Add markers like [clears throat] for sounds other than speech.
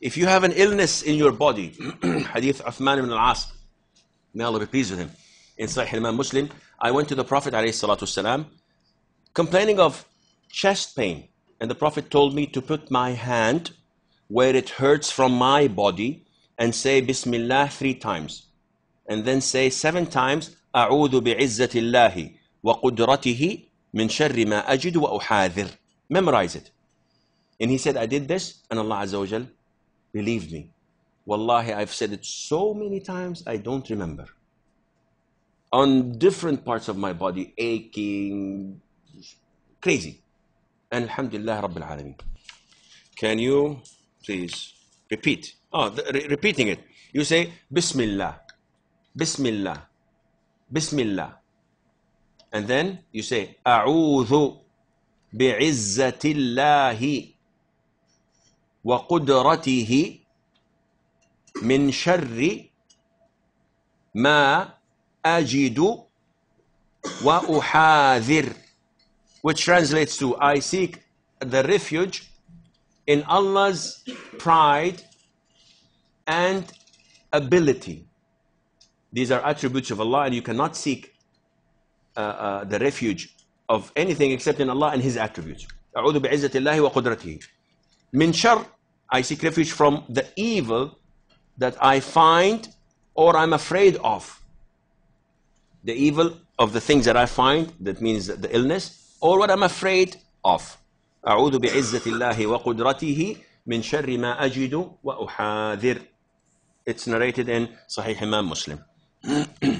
If you have an illness in your body, [clears throat] Hadith Uthman ibn al-As, may Allah be pleased with him, in Sahih Imam Muslim, I went to the Prophet والسلام, complaining of chest pain. And the Prophet told me to put my hand where it hurts from my body and say Bismillah three times. And then say seven times, أعوذ بعزة الله وقدرته من شر ما أجد وأحاذر. Memorize it. And he said, I did this, and Allah Azza wa Jal relieved me. Wallahi, I've said it so many times, I don't remember. On different parts of my body, aching, crazy. And Alhamdulillah Rabbil Alameen. Can you please repeat? Oh, the, re- repeating it. You say, Bismillah, Bismillah, Bismillah. And then you say, أعوذ بعزة الله وقدرته من شر ما أجد وأحاذر which translates to I seek the refuge in Allah's pride and ability. These are attributes of Allah, and you cannot seek uh, uh, the refuge of anything except in Allah and His attributes. أعوذ بعزة الله وقدرته. من شر, I seek refuge from the evil that I find or I'm afraid of. The evil of the things that I find, that means the illness, or what I'm afraid of. أعوذ بعزة الله وقدرته من شر ما أجد وأحاذر. It's narrated in Sahih Imam Muslim. [clears throat]